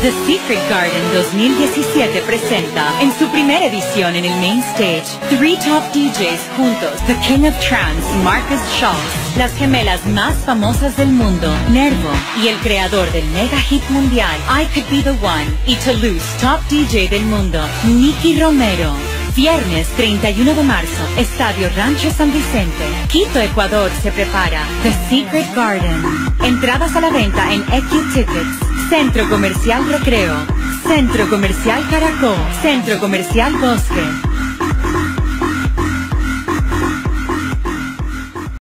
The Secret Garden 2017 presenta en su primera edición en el Main Stage Three Top DJs juntos, The King of Trance, Marcus Schultz, las gemelas más famosas del mundo, Nervo, y el creador del mega hit mundial, I Could Be The One, y Toulouse Top DJ del mundo, Nicky Romero. Viernes 31 de marzo, Estadio Rancho San Vicente, Quito, Ecuador se prepara The Secret Garden. Entradas a la venta en EQ Tickets, Centro Comercial Recreo, Centro Comercial Caracol, Centro Comercial Bosque.